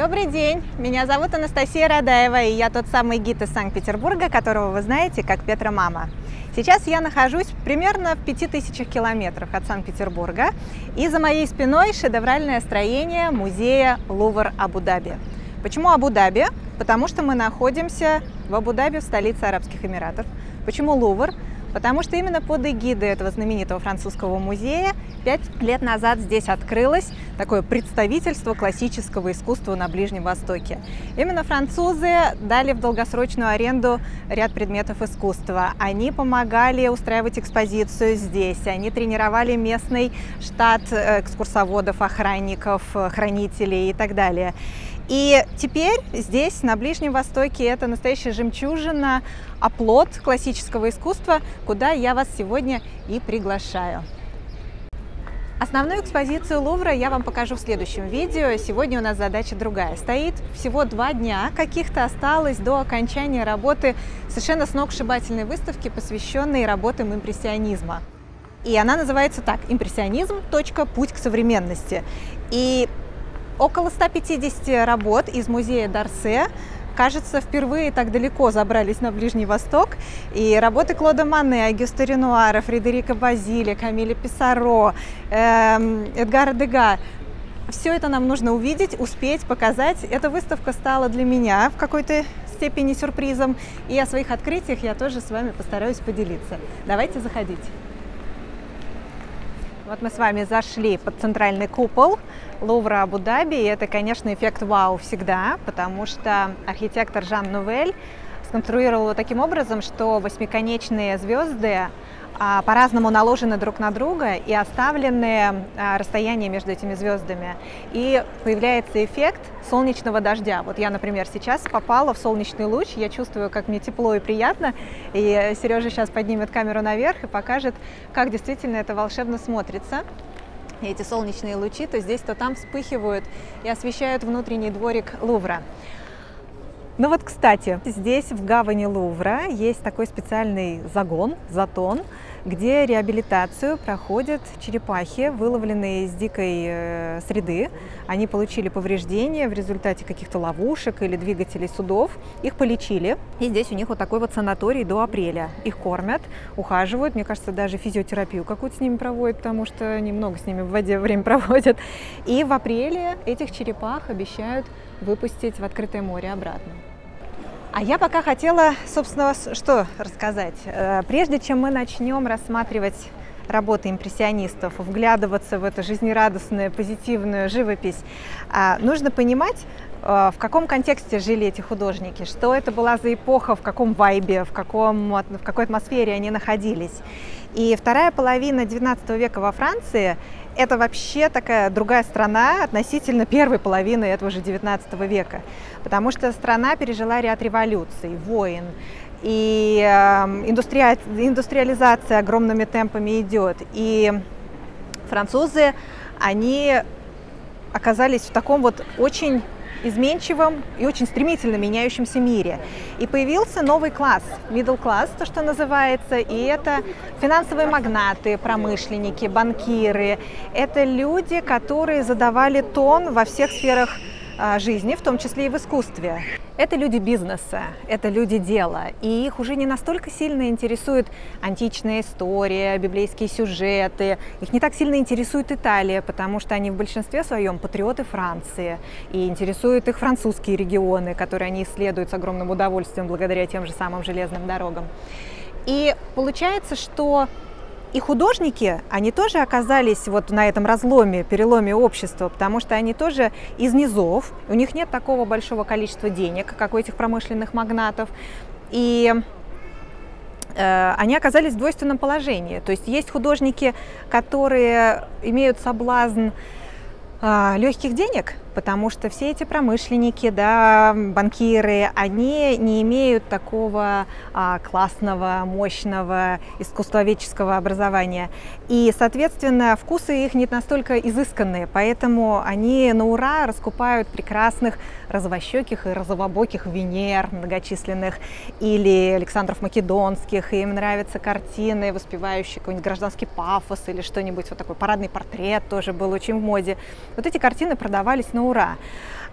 Добрый день, меня зовут Анастасия Радаева, и я тот самый гид из Санкт-Петербурга, которого вы знаете как Петра Мама. Сейчас я нахожусь примерно в 5000 километрах от Санкт-Петербурга, и за моей спиной шедевральное строение музея Лувр Абу-Даби. Почему Абу-Даби? Потому что мы находимся в Абу-Даби, в столице Арабских Эмиратов. Почему Лувр? Потому что именно под эгидой этого знаменитого французского музея пять лет назад здесь открылось такое представительство классического искусства на Ближнем Востоке. Именно французы дали в долгосрочную аренду ряд предметов искусства. Они помогали устраивать экспозицию здесь, они тренировали местный штат э, экскурсоводов, охранников, хранителей и так далее. И теперь здесь, на Ближнем Востоке, это настоящая жемчужина, оплот классического искусства, куда я вас сегодня и приглашаю. Основную экспозицию Лувра я вам покажу в следующем видео. Сегодня у нас задача другая. Стоит всего два дня, каких-то осталось до окончания работы совершенно сногсшибательной выставки, посвященной работам импрессионизма. И она называется так «Импрессионизм. Путь к современности». И Около 150 работ из музея Дарсе кажется, впервые так далеко забрались на Ближний Восток. И работы Клода Мане, Агюста Ренуара, Фредерика Базили, Камиля Писаро, эм, Эдгара Дега. Все это нам нужно увидеть, успеть, показать. Эта выставка стала для меня в какой-то степени сюрпризом. И о своих открытиях я тоже с вами постараюсь поделиться. Давайте заходить. Вот мы с вами зашли под центральный купол. Лувра Абу-Даби. И это, конечно, эффект вау всегда, потому что архитектор Жан Нувель сконструировал его таким образом, что восьмиконечные звезды по-разному наложены друг на друга и оставлены а, расстояние между этими звездами. И появляется эффект солнечного дождя. Вот я, например, сейчас попала в солнечный луч, я чувствую, как мне тепло и приятно. И Сережа сейчас поднимет камеру наверх и покажет, как действительно это волшебно смотрится эти солнечные лучи то здесь, то там вспыхивают и освещают внутренний дворик Лувра. Ну вот, кстати, здесь в гавани Лувра есть такой специальный загон, затон, где реабилитацию проходят черепахи, выловленные из дикой э, среды. Они получили повреждения в результате каких-то ловушек или двигателей судов. Их полечили. И здесь у них вот такой вот санаторий до апреля. Их кормят, ухаживают. Мне кажется, даже физиотерапию какую-то с ними проводят, потому что немного с ними в воде время проводят. И в апреле этих черепах обещают выпустить в открытое море обратно. А я пока хотела, собственно, что рассказать. Э, прежде чем мы начнем рассматривать работы импрессионистов, вглядываться в эту жизнерадостную, позитивную живопись, а, нужно понимать, в каком контексте жили эти художники, что это была за эпоха, в каком вайбе, в, каком, в какой атмосфере они находились. И вторая половина XIX века во Франции это вообще такая другая страна относительно первой половины этого же 19 века, потому что страна пережила ряд революций, войн, и э, индустри... индустриализация огромными темпами идет. И французы, они оказались в таком вот очень изменчивом и очень стремительно меняющемся мире. И появился новый класс, middle class, то, что называется, и это финансовые магнаты, промышленники, банкиры. Это люди, которые задавали тон во всех сферах жизни, в том числе и в искусстве. Это люди бизнеса, это люди дела, и их уже не настолько сильно интересует античная история, библейские сюжеты, их не так сильно интересует Италия, потому что они в большинстве своем патриоты Франции, и интересуют их французские регионы, которые они исследуют с огромным удовольствием благодаря тем же самым железным дорогам. И получается, что и художники, они тоже оказались вот на этом разломе, переломе общества, потому что они тоже из низов, у них нет такого большого количества денег, как у этих промышленных магнатов, и э, они оказались в двойственном положении. То есть есть художники, которые имеют соблазн э, легких денег, потому что все эти промышленники, да, банкиры, они не имеют такого а, классного, мощного искусствоведческого образования. И, соответственно, вкусы их не настолько изысканные, поэтому они на ура раскупают прекрасных розовощеких и розовобоких Венер многочисленных или Александров Македонских, и им нравятся картины, воспевающие какой-нибудь гражданский пафос или что-нибудь, вот такой парадный портрет тоже был очень в моде. Вот эти картины продавались, ну, на ура.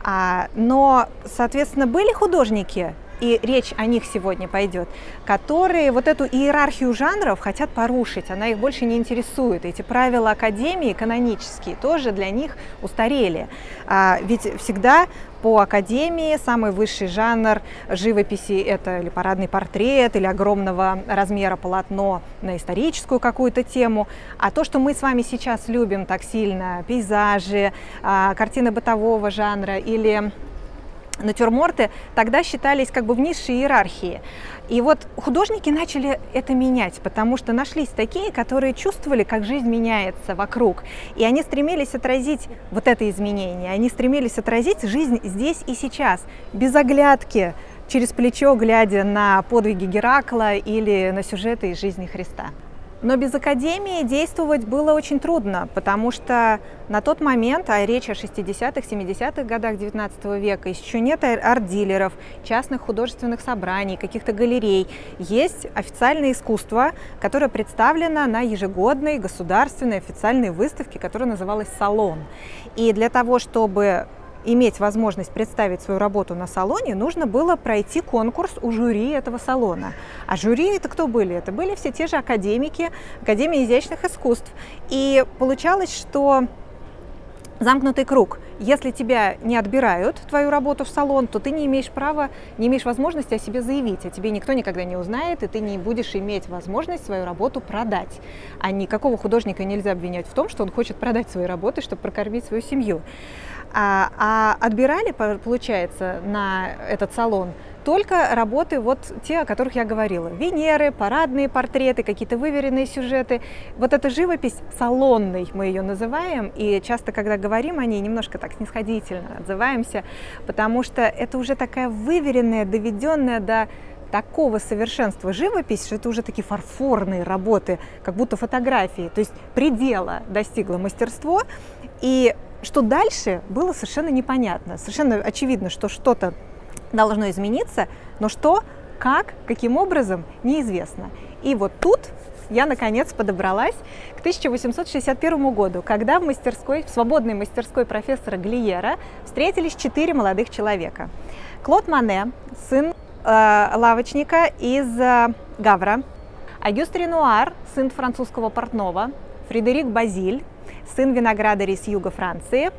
А, но, соответственно, были художники, и речь о них сегодня пойдет, которые вот эту иерархию жанров хотят порушить, она их больше не интересует. Эти правила академии канонические тоже для них устарели. А, ведь всегда по академии самый высший жанр живописи это или парадный портрет, или огромного размера полотно на историческую какую-то тему. А то, что мы с вами сейчас любим так сильно, пейзажи, а, картины бытового жанра или натюрморты тогда считались как бы в низшей иерархии. И вот художники начали это менять, потому что нашлись такие, которые чувствовали, как жизнь меняется вокруг. И они стремились отразить вот это изменение, они стремились отразить жизнь здесь и сейчас, без оглядки, через плечо, глядя на подвиги Геракла или на сюжеты из жизни Христа. Но без академии действовать было очень трудно, потому что на тот момент, а речь о 60-х, 70-х годах 19 века, еще нет арт-дилеров, частных художественных собраний, каких-то галерей. Есть официальное искусство, которое представлено на ежегодной государственной официальной выставке, которая называлась «Салон». И для того, чтобы иметь возможность представить свою работу на салоне, нужно было пройти конкурс у жюри этого салона. А жюри это кто были? Это были все те же академики, Академии изящных искусств. И получалось, что замкнутый круг. Если тебя не отбирают, твою работу в салон, то ты не имеешь права, не имеешь возможности о себе заявить, а тебе никто никогда не узнает, и ты не будешь иметь возможность свою работу продать. А никакого художника нельзя обвинять в том, что он хочет продать свои работы, чтобы прокормить свою семью. А, а отбирали, получается, на этот салон только работы вот те, о которых я говорила. Венеры, парадные портреты, какие-то выверенные сюжеты. Вот эта живопись салонной мы ее называем, и часто, когда говорим о ней, немножко так снисходительно отзываемся, потому что это уже такая выверенная, доведенная до такого совершенства живопись, что это уже такие фарфорные работы, как будто фотографии, то есть предела достигло мастерство, и что дальше было совершенно непонятно. Совершенно очевидно, что что-то должно измениться, но что, как, каким образом, неизвестно. И вот тут я наконец подобралась к 1861 году, когда в мастерской, в свободной мастерской профессора Глиера встретились четыре молодых человека. Клод Мане, сын э, лавочника из э, Гавра, Агюст Ренуар, сын французского портного, Фредерик Базиль, сын виноградаря из юга Франции.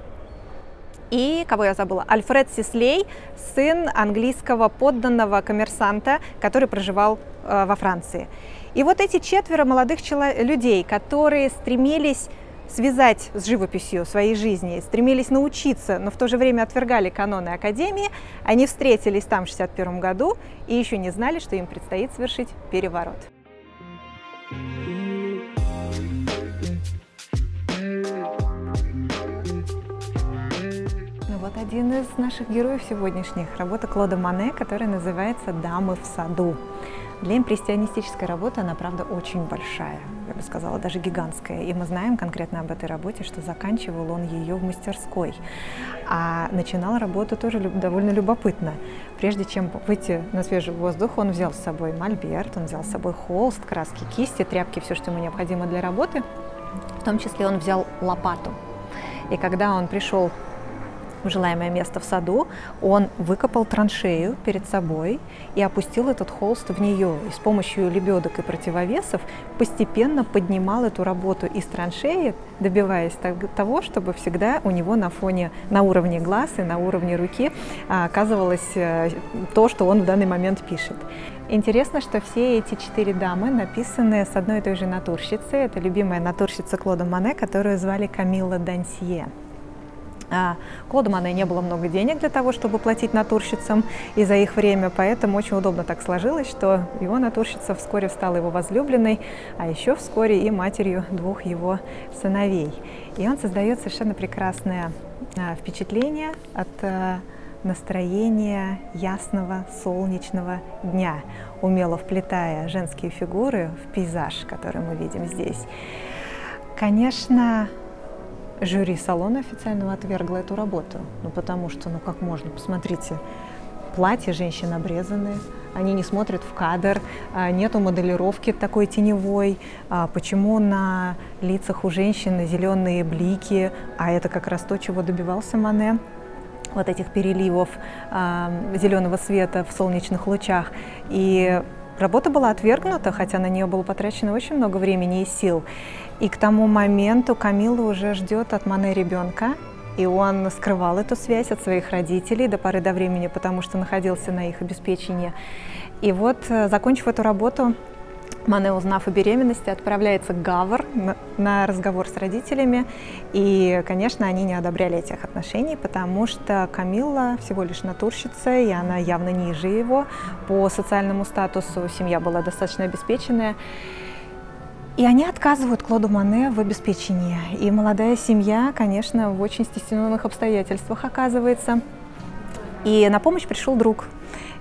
И, кого я забыла, Альфред Сислей, сын английского подданного коммерсанта, который проживал э, во Франции. И вот эти четверо молодых людей, которые стремились связать с живописью своей жизни, стремились научиться, но в то же время отвергали каноны Академии, они встретились там в 1961 году и еще не знали, что им предстоит совершить переворот. Вот один из наших героев сегодняшних, работа Клода Мане, которая называется «Дамы в саду». Для импрессионистической работы она, правда, очень большая, я бы сказала, даже гигантская. И мы знаем конкретно об этой работе, что заканчивал он ее в мастерской. А начинал работу тоже довольно любопытно. Прежде чем выйти на свежий воздух, он взял с собой мольберт, он взял с собой холст, краски, кисти, тряпки, все, что ему необходимо для работы. В том числе он взял лопату. И когда он пришел желаемое место в саду, он выкопал траншею перед собой и опустил этот холст в нее. И с помощью лебедок и противовесов постепенно поднимал эту работу из траншеи, добиваясь того, чтобы всегда у него на фоне, на уровне глаз и на уровне руки а, оказывалось э, то, что он в данный момент пишет. Интересно, что все эти четыре дамы написаны с одной и той же натурщицей. Это любимая натурщица Клода Мане, которую звали Камилла Дансье. А Клоду Мане не было много денег для того, чтобы платить натурщицам и за их время, поэтому очень удобно так сложилось, что его натурщица вскоре стала его возлюбленной, а еще вскоре и матерью двух его сыновей. И он создает совершенно прекрасное а, впечатление от а, настроения ясного солнечного дня, умело вплетая женские фигуры в пейзаж, который мы видим здесь. Конечно, жюри салона официального отвергло эту работу. Ну, потому что, ну, как можно, посмотрите, платья женщин обрезаны, они не смотрят в кадр, а, нету моделировки такой теневой. А, почему на лицах у женщины зеленые блики, а это как раз то, чего добивался Мане. вот этих переливов э, зеленого света в солнечных лучах. И работа была отвергнута, хотя на нее было потрачено очень много времени и сил. И к тому моменту Камила уже ждет от Мане ребенка, и он скрывал эту связь от своих родителей до поры до времени, потому что находился на их обеспечении. И вот, э, закончив эту работу, Мане, узнав о беременности, отправляется к Гавр на разговор с родителями. И, конечно, они не одобряли этих отношений, потому что Камилла всего лишь натурщица, и она явно ниже его. По социальному статусу семья была достаточно обеспеченная. И они отказывают Клоду Мане в обеспечении. И молодая семья, конечно, в очень стесненных обстоятельствах оказывается. И на помощь пришел друг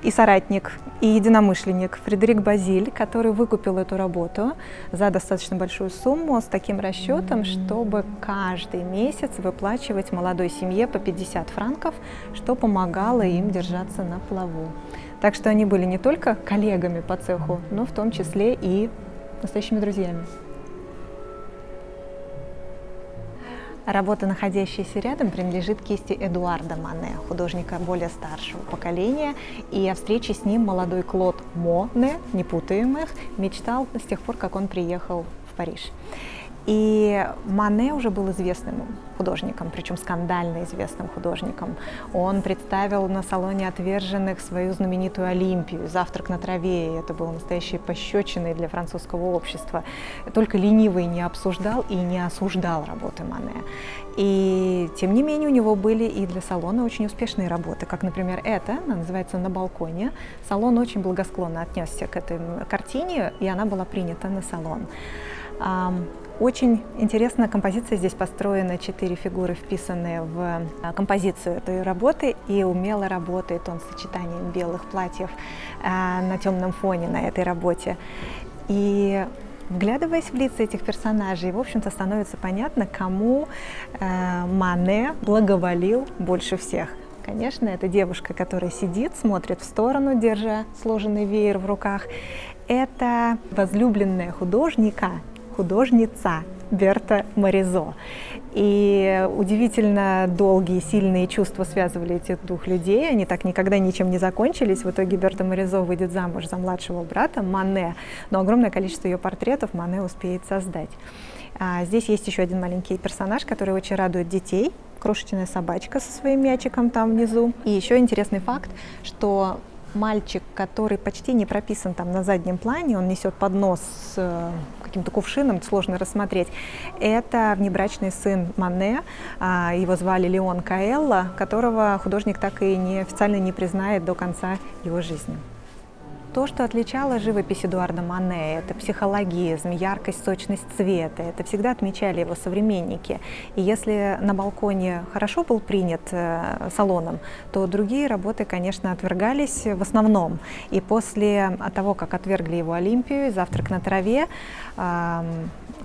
и соратник, и единомышленник Фредерик Базиль, который выкупил эту работу за достаточно большую сумму с таким расчетом, чтобы каждый месяц выплачивать молодой семье по 50 франков, что помогало им держаться на плаву. Так что они были не только коллегами по цеху, но в том числе и настоящими друзьями. Работа, находящаяся рядом, принадлежит кисти Эдуарда Мане, художника более старшего поколения, и о встрече с ним молодой Клод Моне, не путаем их, мечтал с тех пор, как он приехал в Париж. И Мане уже был известным художником, причем скандально известным художником. Он представил на салоне отверженных свою знаменитую Олимпию «Завтрак на траве», и это было настоящей пощечиной для французского общества. Только ленивый не обсуждал и не осуждал работы Мане. И тем не менее у него были и для салона очень успешные работы, как, например, эта, она называется «На балконе». Салон очень благосклонно отнесся к этой картине, и она была принята на салон. Очень интересная композиция здесь построена, четыре фигуры вписанные в а, композицию этой работы, и умело работает он сочетанием белых платьев а, на темном фоне на этой работе. И Вглядываясь в лица этих персонажей, в общем-то, становится понятно, кому э, Мане благоволил больше всех. Конечно, это девушка, которая сидит, смотрит в сторону, держа сложенный веер в руках. Это возлюбленная художника художница Берта Моризо. И удивительно долгие, сильные чувства связывали этих двух людей. Они так никогда ничем не закончились. В итоге Берта Моризо выйдет замуж за младшего брата Мане, но огромное количество ее портретов Мане успеет создать. А здесь есть еще один маленький персонаж, который очень радует детей. Крошечная собачка со своим мячиком там внизу. И еще интересный факт, что мальчик, который почти не прописан там на заднем плане, он несет поднос с э, каким-то кувшином, сложно рассмотреть. Это внебрачный сын Мане, а, его звали Леон Каэлла, которого художник так и не, официально не признает до конца его жизни. То, что отличало живопись Эдуарда Мане, это психологизм, яркость, сочность цвета, это всегда отмечали его современники. И если на балконе хорошо был принят э, салоном, то другие работы, конечно, отвергались в основном. И после того, как отвергли его Олимпию, «Завтрак на траве»,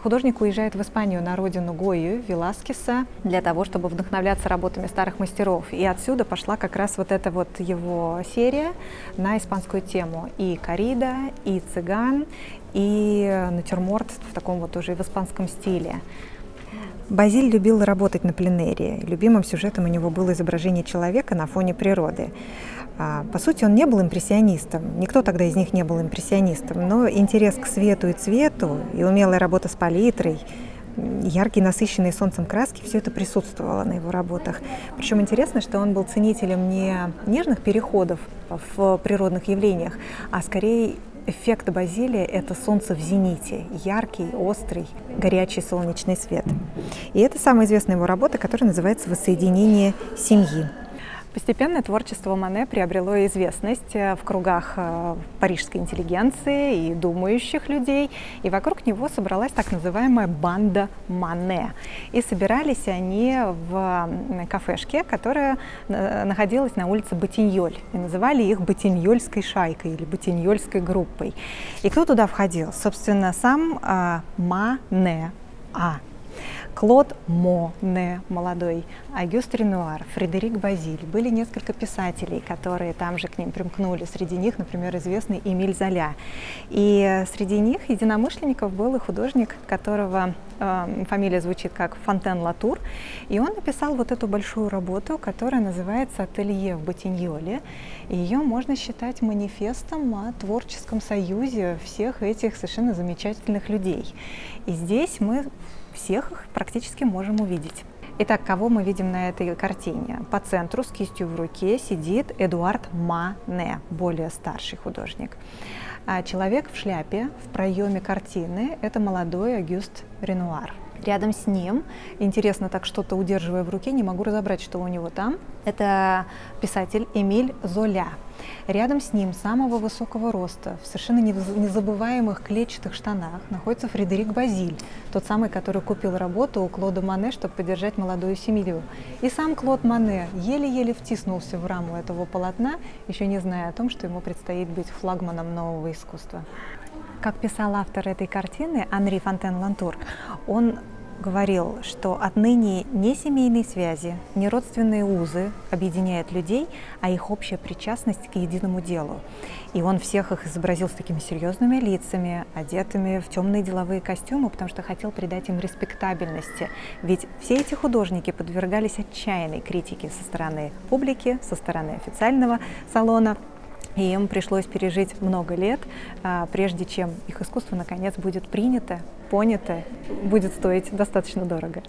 Художник уезжает в Испанию на родину Гою, Веласкеса, для того, чтобы вдохновляться работами старых мастеров. И отсюда пошла как раз вот эта вот его серия на испанскую тему. И корида, и цыган, и натюрморт в таком вот уже в испанском стиле. Базиль любил работать на пленэре. Любимым сюжетом у него было изображение человека на фоне природы. А, по сути, он не был импрессионистом, никто тогда из них не был импрессионистом, но интерес к свету и цвету и умелая работа с палитрой, яркие, насыщенные солнцем краски, все это присутствовало на его работах. Причем интересно, что он был ценителем не нежных переходов в природных явлениях, а скорее эффект Базилия – это солнце в зените, яркий, острый, горячий солнечный свет. И это самая известная его работа, которая называется «Воссоединение семьи». Постепенно творчество Мане приобрело известность э, в кругах э, парижской интеллигенции и думающих людей, и вокруг него собралась так называемая банда Мане. И собирались они в кафешке, которая э, находилась на улице Батиньоль, и называли их Батиньольской шайкой или Батиньольской группой. И кто туда входил? Собственно, сам Мане, А, Клод Моне, молодой, Агюст Ренуар, Фредерик Базиль. Были несколько писателей, которые там же к ним примкнули. Среди них, например, известный Эмиль Золя. И среди них единомышленников был и художник, которого э, фамилия звучит как Фонтен Латур, и он написал вот эту большую работу, которая называется «Ателье в Ботиньоле». Ее можно считать манифестом о творческом союзе всех этих совершенно замечательных людей. И здесь мы всех их практически можем увидеть. Итак, кого мы видим на этой картине? По центру с кистью в руке сидит Эдуард Мане, более старший художник. А человек в шляпе в проеме картины – это молодой Агюст Ренуар. Рядом с ним, интересно так что-то удерживая в руке, не могу разобрать, что у него там, это писатель Эмиль Золя. Рядом с ним, самого высокого роста, в совершенно незабываемых клетчатых штанах, находится Фредерик Базиль, тот самый, который купил работу у Клода Мане, чтобы поддержать молодую семью. И сам Клод Мане еле-еле втиснулся в раму этого полотна, еще не зная о том, что ему предстоит быть флагманом нового искусства. Как писал автор этой картины Анри Фонтен Лантур, он говорил, что отныне не семейные связи, не родственные узы объединяют людей, а их общая причастность к единому делу. И он всех их изобразил с такими серьезными лицами, одетыми в темные деловые костюмы, потому что хотел придать им респектабельности. Ведь все эти художники подвергались отчаянной критике со стороны публики, со стороны официального салона, и им пришлось пережить много лет, а, прежде чем их искусство наконец будет принято, понято, будет стоить достаточно дорого.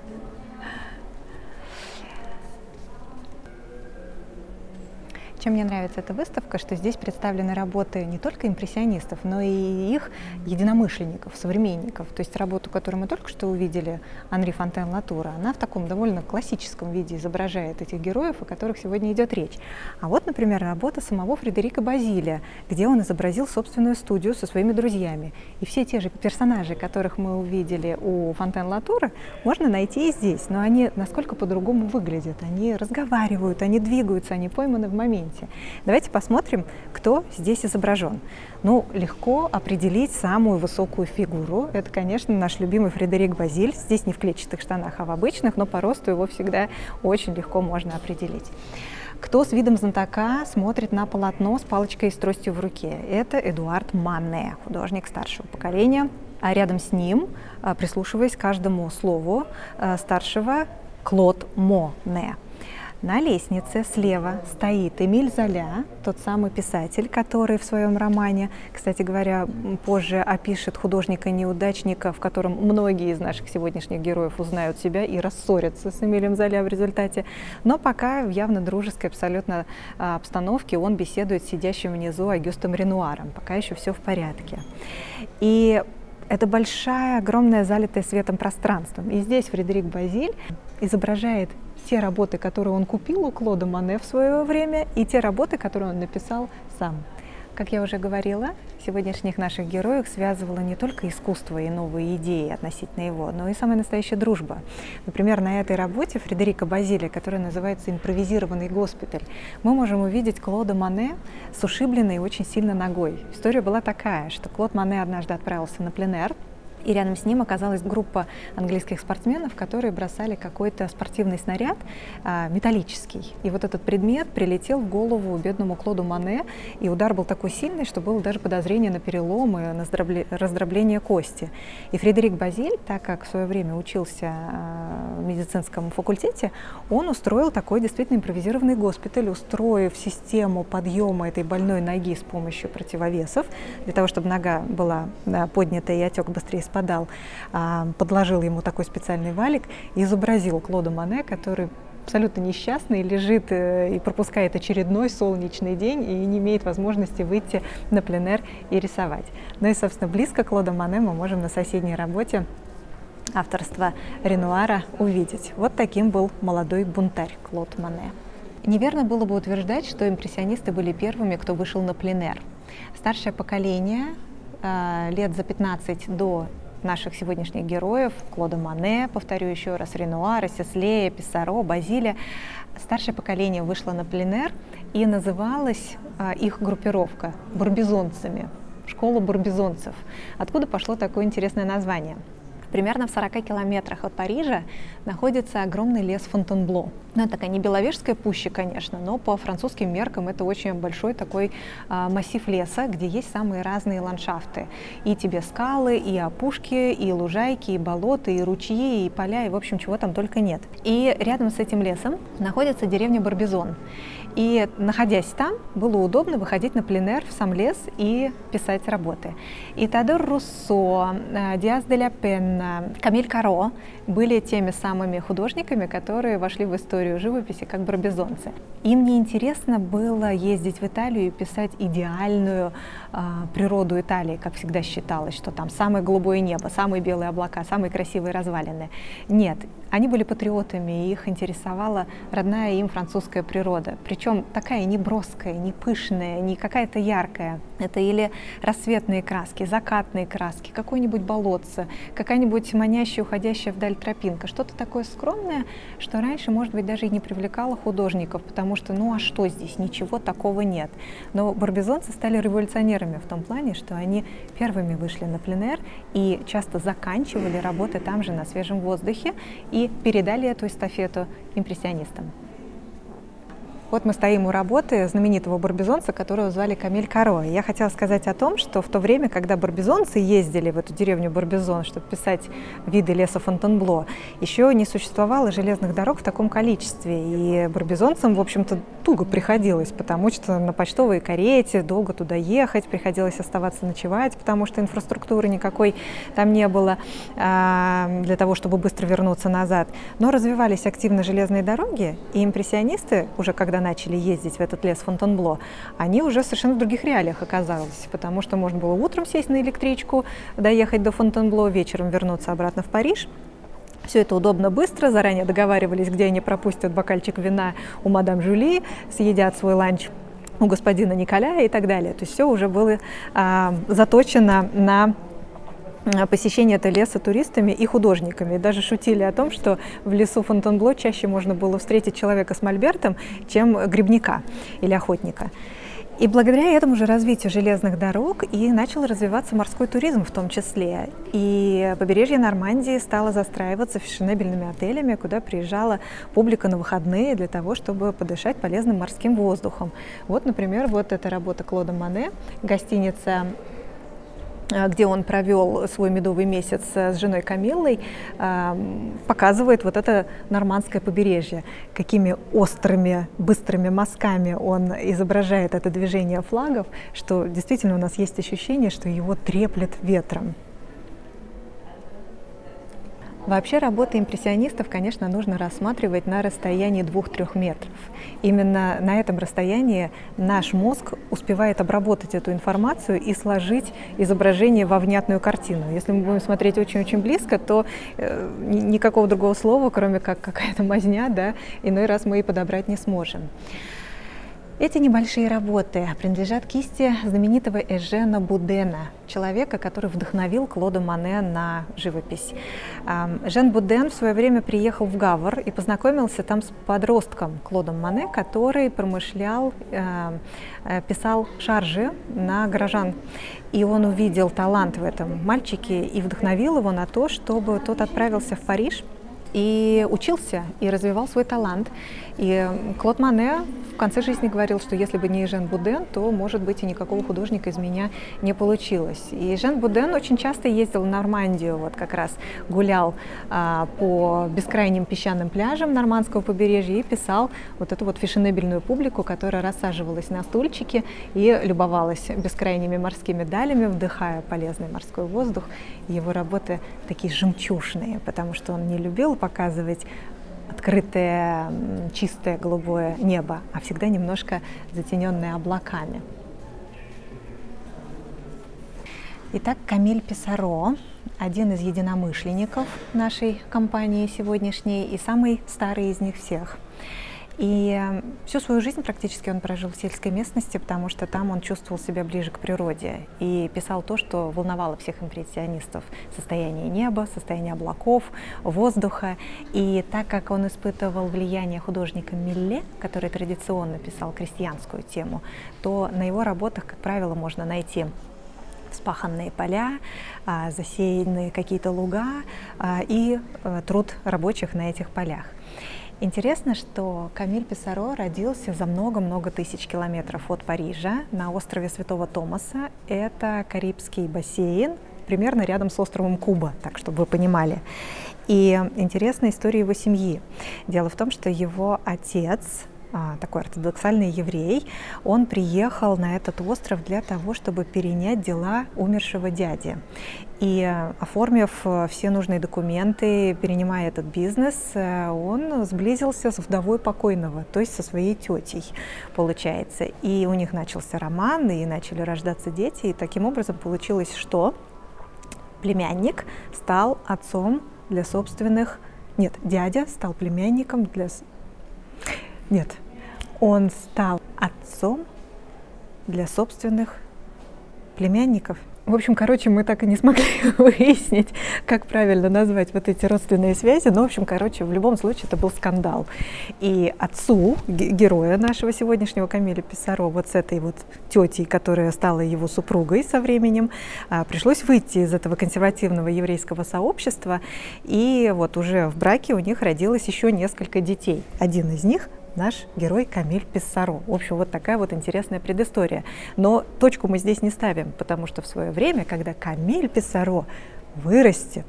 Чем мне нравится эта выставка, что здесь представлены работы не только импрессионистов, но и их единомышленников, современников. То есть работу, которую мы только что увидели, Анри Фонтен Латура, она в таком довольно классическом виде изображает этих героев, о которых сегодня идет речь. А вот, например, работа самого Фредерика Базилия, где он изобразил собственную студию со своими друзьями. И все те же персонажи, которых мы увидели у Фонтен Латура, можно найти и здесь, но они насколько по-другому выглядят. Они разговаривают, они двигаются, они пойманы в моменте моменте. Давайте посмотрим, кто здесь изображен. Ну, легко определить самую высокую фигуру. Это, конечно, наш любимый Фредерик Базиль. Здесь не в клетчатых штанах, а в обычных, но по росту его всегда очень легко можно определить. Кто с видом знатока смотрит на полотно с палочкой и с тростью в руке? Это Эдуард Мане, художник старшего поколения. А рядом с ним, а, прислушиваясь к каждому слову а, старшего, Клод Моне. На лестнице слева стоит Эмиль Золя, тот самый писатель, который в своем романе, кстати говоря, позже опишет художника-неудачника, в котором многие из наших сегодняшних героев узнают себя и рассорятся с Эмилем Золя в результате. Но пока в явно дружеской абсолютно а, обстановке он беседует с сидящим внизу Агюстом Ренуаром. Пока еще все в порядке. И это большая, огромная, залитая светом пространство. И здесь Фредерик Базиль изображает те работы, которые он купил у Клода Мане в свое время, и те работы, которые он написал сам. Как я уже говорила, сегодняшних наших героев связывало не только искусство и новые идеи относительно его, но и самая настоящая дружба. Например, на этой работе Фредерика Базилия, которая называется «Импровизированный госпиталь», мы можем увидеть Клода Мане с ушибленной очень сильно ногой. История была такая, что Клод Мане однажды отправился на пленэр, и рядом с ним оказалась группа английских спортсменов, которые бросали какой-то спортивный снаряд а, металлический. И вот этот предмет прилетел в голову бедному Клоду Мане, и удар был такой сильный, что было даже подозрение на перелом и на раздробление кости. И Фредерик Базиль, так как в свое время учился а, в медицинском факультете, он устроил такой действительно импровизированный госпиталь, устроив систему подъема этой больной ноги с помощью противовесов, для того, чтобы нога была поднята и отек быстрее спадал, а, подложил ему такой специальный валик и изобразил Клода Мане, который абсолютно несчастный, лежит э, и пропускает очередной солнечный день и не имеет возможности выйти на пленэр и рисовать. Ну и, собственно, близко Клода Мане мы можем на соседней работе авторства Ренуара увидеть. Вот таким был молодой бунтарь Клод Мане. Неверно было бы утверждать, что импрессионисты были первыми, кто вышел на пленэр. Старшее поколение Э, лет за 15 до наших сегодняшних героев, Клода Мане, повторю еще раз, Ренуара, Сеслея, Писаро, Базиля, старшее поколение вышло на пленер и называлась э, их группировка «Барбизонцами», школа барбизонцев. Откуда пошло такое интересное название? Примерно в 40 километрах от Парижа находится огромный лес Фонтенбло. Ну, это такая не Беловежская пуща, конечно, но по французским меркам это очень большой такой а, массив леса, где есть самые разные ландшафты. И тебе скалы, и опушки, и лужайки, и болота, и ручьи, и поля, и, в общем, чего там только нет. И рядом с этим лесом находится деревня Барбизон. И находясь там, было удобно выходить на пленэр в сам лес и писать работы. И Теодор Руссо, э, Диас де ля Пенна, Камиль Каро были теми самыми художниками, которые вошли в историю живописи как барбизонцы. Им не интересно было ездить в Италию и писать идеальную э, природу Италии, как всегда считалось, что там самое голубое небо, самые белые облака, самые красивые развалины. Нет, они были патриотами, и их интересовала родная им французская природа. Причем такая не броская, не пышная, не какая-то яркая. Это или рассветные краски, закатные краски, какое-нибудь болотце, какая-нибудь манящая, уходящая вдаль тропинка. Что-то такое скромное, что раньше, может быть, даже и не привлекало художников, потому что, ну а что здесь, ничего такого нет. Но барбизонцы стали революционерами в том плане, что они первыми вышли на пленэр и часто заканчивали работы там же на свежем воздухе и передали эту эстафету импрессионистам. Вот мы стоим у работы знаменитого барбизонца, которого звали Камиль Каро. Я хотела сказать о том, что в то время, когда барбизонцы ездили в эту деревню Барбизон, чтобы писать виды леса Фонтенбло, еще не существовало железных дорог в таком количестве. И барбизонцам, в общем-то, туго приходилось, потому что на почтовой карете долго туда ехать, приходилось оставаться ночевать, потому что инфраструктуры никакой там не было а, для того, чтобы быстро вернуться назад. Но развивались активно железные дороги, и импрессионисты, уже когда начали ездить в этот лес Фонтенбло, они уже совершенно в других реалиях оказались, потому что можно было утром сесть на электричку, доехать до Фонтенбло, вечером вернуться обратно в Париж, все это удобно, быстро, заранее договаривались, где они пропустят бокальчик вина у мадам Жюли, съедят свой ланч у господина Николя и так далее. То есть все уже было а, заточено на посещение этого леса туристами и художниками. даже шутили о том, что в лесу Фонтенбло чаще можно было встретить человека с мольбертом, чем грибника или охотника. И благодаря этому же развитию железных дорог и начал развиваться морской туризм в том числе. И побережье Нормандии стало застраиваться фешенебельными отелями, куда приезжала публика на выходные для того, чтобы подышать полезным морским воздухом. Вот, например, вот эта работа Клода Мане, гостиница где он провел свой медовый месяц с женой Камиллой, э, показывает вот это нормандское побережье, какими острыми, быстрыми мазками он изображает это движение флагов, что действительно у нас есть ощущение, что его треплет ветром. Вообще работы импрессионистов, конечно, нужно рассматривать на расстоянии 2-3 метров. Именно на этом расстоянии наш мозг успевает обработать эту информацию и сложить изображение во внятную картину. Если мы будем смотреть очень-очень близко, то э, никакого другого слова, кроме как какая-то мазня, да, иной раз мы и подобрать не сможем. Эти небольшие работы принадлежат кисти знаменитого Эжена Будена, человека, который вдохновил Клода Мане на живопись. Жен Буден в свое время приехал в Гавр и познакомился там с подростком Клодом Мане, который промышлял, э, писал шаржи на горожан. И он увидел талант в этом мальчике и вдохновил его на то, чтобы тот отправился в Париж и учился, и развивал свой талант. И Клод Мане в конце жизни говорил, что если бы не Жен Буден, то, может быть, и никакого художника из меня не получилось. И Жен Буден очень часто ездил в Нормандию, вот как раз гулял а, по бескрайним песчаным пляжам нормандского побережья и писал вот эту вот фешенебельную публику, которая рассаживалась на стульчики и любовалась бескрайними морскими далями, вдыхая полезный морской воздух. Его работы такие жемчужные, потому что он не любил показывать открытое, чистое голубое небо, а всегда немножко затененное облаками. Итак, Камиль Писаро, один из единомышленников нашей компании сегодняшней и самый старый из них всех – и всю свою жизнь практически он прожил в сельской местности, потому что там он чувствовал себя ближе к природе и писал то, что волновало всех импрессионистов. Состояние неба, состояние облаков, воздуха. И так как он испытывал влияние художника Милле, который традиционно писал крестьянскую тему, то на его работах, как правило, можно найти вспаханные поля, а, засеянные какие-то луга а, и а, труд рабочих на этих полях. Интересно, что Камиль Писаро родился за много-много тысяч километров от Парижа на острове Святого Томаса. Это Карибский бассейн, примерно рядом с островом Куба, так чтобы вы понимали. И интересная история его семьи. Дело в том, что его отец такой ортодоксальный еврей, он приехал на этот остров для того, чтобы перенять дела умершего дяди. И оформив э, все нужные документы, перенимая этот бизнес, э, он сблизился с вдовой покойного, то есть со своей тетей, получается. И у них начался роман, и начали рождаться дети, и таким образом получилось, что племянник стал отцом для собственных... Нет, дядя стал племянником для... Нет, он стал отцом для собственных племянников. В общем, короче, мы так и не смогли выяснить, как правильно назвать вот эти родственные связи. Но, в общем, короче, в любом случае это был скандал. И отцу героя нашего сегодняшнего Камиля Писаро, вот с этой вот тетей, которая стала его супругой со временем, а, пришлось выйти из этого консервативного еврейского сообщества. И вот уже в браке у них родилось еще несколько детей. Один из них наш герой Камиль Писсаро. В общем, вот такая вот интересная предыстория. Но точку мы здесь не ставим, потому что в свое время, когда Камиль Писсаро вырастет,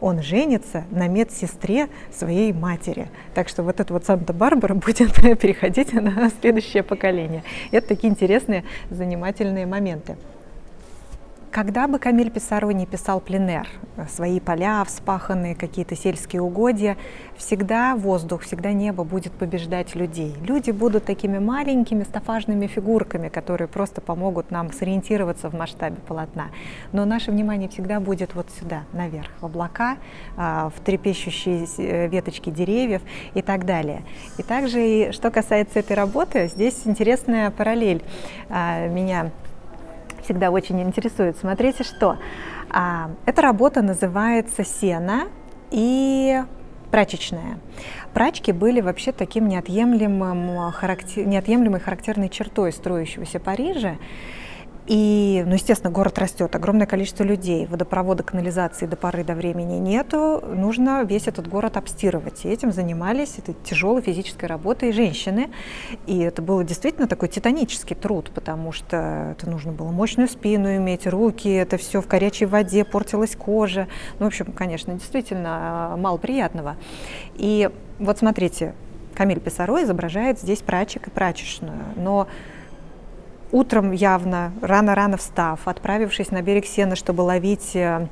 он женится на медсестре своей матери. Так что вот это вот Санта-Барбара будет переходить на следующее поколение. Это такие интересные, занимательные моменты. Когда бы Камиль Писаро не писал пленер, свои поля, вспаханные какие-то сельские угодья, всегда воздух, всегда небо будет побеждать людей. Люди будут такими маленькими стафажными фигурками, которые просто помогут нам сориентироваться в масштабе полотна. Но наше внимание всегда будет вот сюда, наверх, в облака, а, в трепещущие э, веточки деревьев и так далее. И также, что касается этой работы, здесь интересная параллель а, меня всегда очень интересует. Смотрите, что а, эта работа называется «Сено» и прачечная. Прачки были вообще таким неотъемлемым, характер, неотъемлемой характерной чертой строящегося Парижа. И, ну, естественно, город растет, огромное количество людей, водопровода, канализации до поры до времени нету, нужно весь этот город обстирывать. И этим занимались, это тяжелой физической работой женщины. И это был действительно такой титанический труд, потому что это нужно было мощную спину иметь, руки, это все в горячей воде, портилась кожа. Ну, в общем, конечно, действительно мало приятного. И вот смотрите, Камиль Писаро изображает здесь прачек и прачечную, но утром явно, рано-рано встав, отправившись на берег Сена, чтобы ловить э,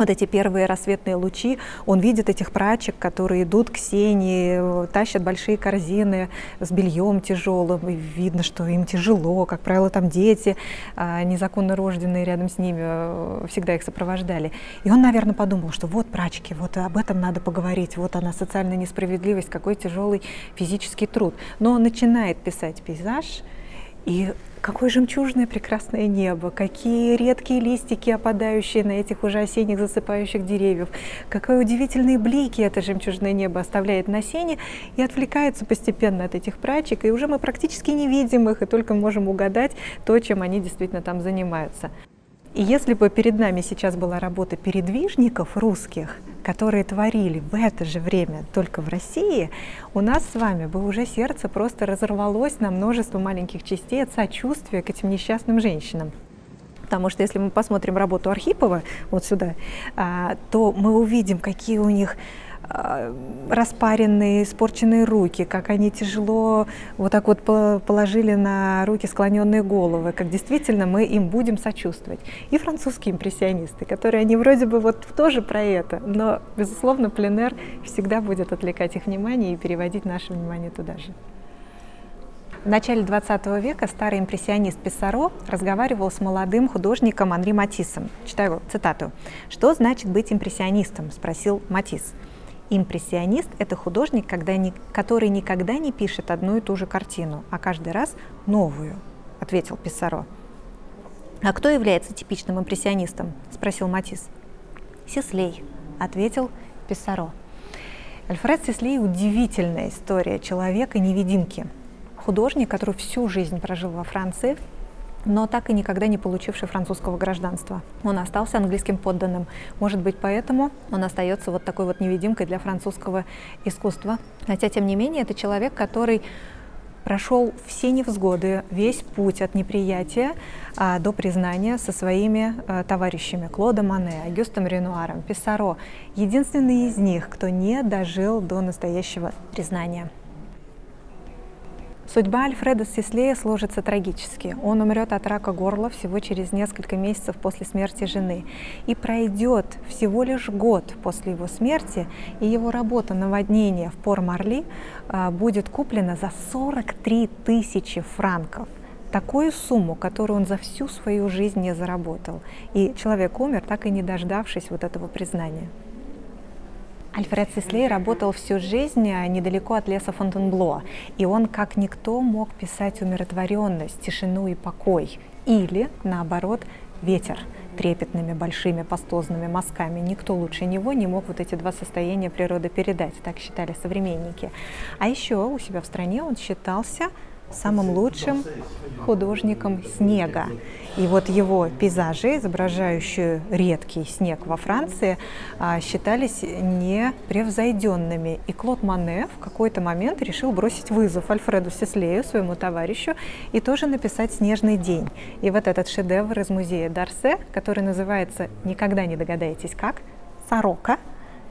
вот эти первые рассветные лучи, он видит этих прачек, которые идут к сене, тащат большие корзины с бельем тяжелым, и видно, что им тяжело, как правило, там дети, а, незаконно рожденные рядом с ними, э, всегда их сопровождали. И он, наверное, подумал, что вот прачки, вот об этом надо поговорить, вот она, социальная несправедливость, какой тяжелый физический труд. Но он начинает писать пейзаж, и Какое жемчужное прекрасное небо, какие редкие листики, опадающие на этих уже осенних засыпающих деревьев, какие удивительные блики это жемчужное небо оставляет на сене и отвлекается постепенно от этих прачек, и уже мы практически не видим их, и только можем угадать то, чем они действительно там занимаются. И если бы перед нами сейчас была работа передвижников русских, которые творили в это же время только в России, у нас с вами бы уже сердце просто разорвалось на множество маленьких частей от сочувствия к этим несчастным женщинам. Потому что если мы посмотрим работу Архипова вот сюда, а, то мы увидим, какие у них распаренные, испорченные руки, как они тяжело вот так вот положили на руки склоненные головы, как действительно мы им будем сочувствовать. И французские импрессионисты, которые они вроде бы вот тоже про это, но, безусловно, пленер всегда будет отвлекать их внимание и переводить наше внимание туда же. В начале 20 века старый импрессионист Писсаро разговаривал с молодым художником Анри Матисом. Читаю цитату. «Что значит быть импрессионистом?» – спросил Матис. Импрессионист – это художник, когда ни, который никогда не пишет одну и ту же картину, а каждый раз новую, ответил Писсаро. А кто является типичным импрессионистом? спросил Матис. Сеслей, ответил Писсаро. Альфред Сеслей – удивительная история человека-невидимки. Художник, который всю жизнь прожил во Франции, но так и никогда не получивший французского гражданства. Он остался английским подданным. Может быть, поэтому он остается вот такой вот невидимкой для французского искусства. Хотя, тем не менее, это человек, который прошел все невзгоды, весь путь от неприятия а, до признания со своими а, товарищами Клодом Мане, Агюстом Ренуаром, Писаро. Единственный из них, кто не дожил до настоящего признания. Судьба Альфреда Сислея сложится трагически. Он умрет от рака горла всего через несколько месяцев после смерти жены. И пройдет всего лишь год после его смерти, и его работа «Наводнение» в Пор-Марли а, будет куплена за 43 тысячи франков такую сумму, которую он за всю свою жизнь не заработал. И человек умер, так и не дождавшись вот этого признания. Альфред Сислей работал всю жизнь а, недалеко от леса Фонтенбло, и он, как никто, мог писать умиротворенность, тишину и покой, или, наоборот, ветер трепетными большими пастозными мазками. Никто лучше него не мог вот эти два состояния природы передать, так считали современники. А еще у себя в стране он считался самым лучшим художником снега. И вот его пейзажи, изображающие редкий снег во Франции, а, считались непревзойденными. И Клод Мане в какой-то момент решил бросить вызов Альфреду Сеслею, своему товарищу, и тоже написать «Снежный день». И вот этот шедевр из музея Дарсе, который называется, никогда не догадаетесь как, «Сорока»,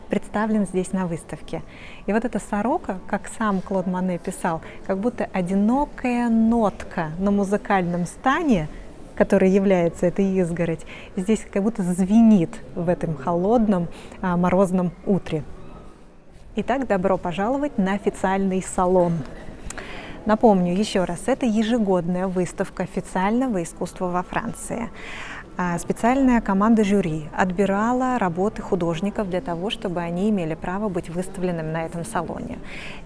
представлен здесь на выставке. И вот эта сорока, как сам Клод Мане писал, как будто одинокая нотка на музыкальном стане, который является этой изгородь, здесь как будто звенит в этом холодном а, морозном утре. Итак, добро пожаловать на официальный салон. Напомню еще раз, это ежегодная выставка официального искусства во Франции. А, специальная команда жюри отбирала работы художников для того, чтобы они имели право быть выставленными на этом салоне.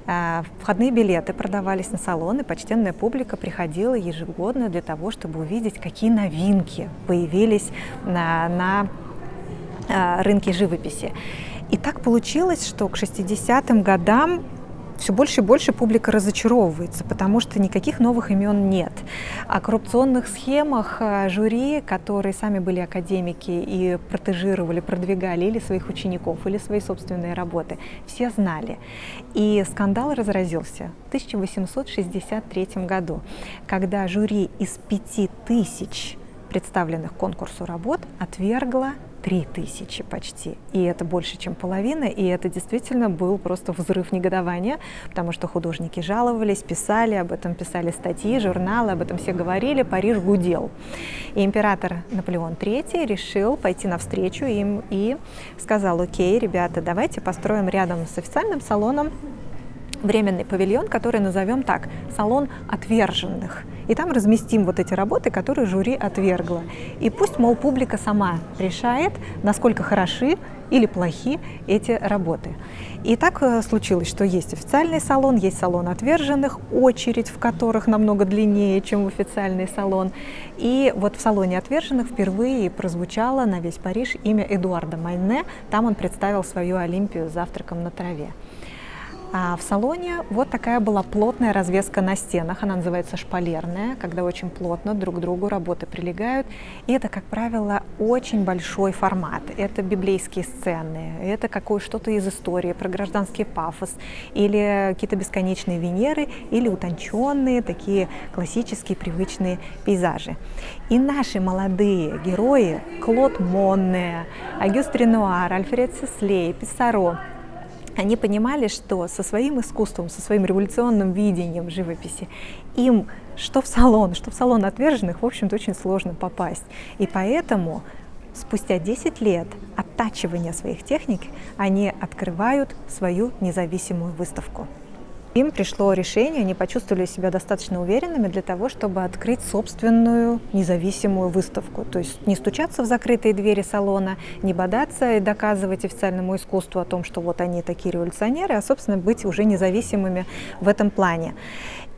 А, входные билеты продавались на салон, и почтенная публика приходила ежегодно для того, чтобы увидеть, какие новинки появились на, на а, рынке живописи. И так получилось, что к 60-м годам все больше и больше публика разочаровывается, потому что никаких новых имен нет. О коррупционных схемах жюри, которые сами были академики и протежировали, продвигали или своих учеников, или свои собственные работы, все знали. И скандал разразился в 1863 году, когда жюри из пяти тысяч представленных конкурсу работ отвергло три тысячи почти. И это больше, чем половина, и это действительно был просто взрыв негодования, потому что художники жаловались, писали об этом, писали статьи, журналы, об этом все говорили, Париж гудел. И император Наполеон III решил пойти навстречу им и сказал, окей, ребята, давайте построим рядом с официальным салоном временный павильон, который назовем так «Салон отверженных». И там разместим вот эти работы, которые жюри отвергло. И пусть, мол, публика сама решает, насколько хороши или плохи эти работы. И так э, случилось, что есть официальный салон, есть салон отверженных, очередь в которых намного длиннее, чем в официальный салон. И вот в салоне отверженных впервые прозвучало на весь Париж имя Эдуарда Майне. Там он представил свою Олимпию завтраком на траве. А в салоне вот такая была плотная развеска на стенах, она называется шпалерная, когда очень плотно друг к другу работы прилегают. И это, как правило, очень большой формат. Это библейские сцены, это какое что-то из истории про гражданский пафос, или какие-то бесконечные Венеры, или утонченные такие классические привычные пейзажи. И наши молодые герои, Клод Монне, Агюст Ренуар, Альфред Сеслей, Писаро, они понимали, что со своим искусством, со своим революционным видением живописи им что в салон, что в салон отверженных, в общем-то, очень сложно попасть. И поэтому спустя 10 лет оттачивания своих техник они открывают свою независимую выставку. Им пришло решение, они почувствовали себя достаточно уверенными для того, чтобы открыть собственную независимую выставку. То есть не стучаться в закрытые двери салона, не бодаться и доказывать официальному искусству о том, что вот они такие революционеры, а, собственно, быть уже независимыми в этом плане.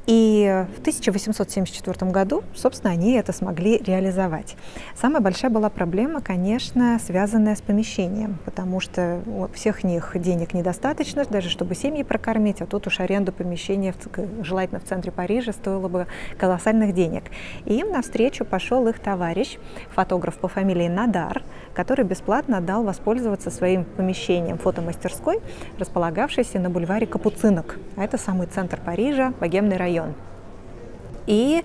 И в 1874 году, собственно, они это смогли реализовать. Самая большая была проблема, конечно, связанная с помещением, потому что у всех них денег недостаточно, даже чтобы семьи прокормить, а тут уж аренду помещения, желательно в центре Парижа, стоило бы колоссальных денег. И им навстречу пошел их товарищ, фотограф по фамилии Надар, который бесплатно дал воспользоваться своим помещением фотомастерской, располагавшейся на бульваре Капуцинок. А это самый центр Парижа, богемный район район. И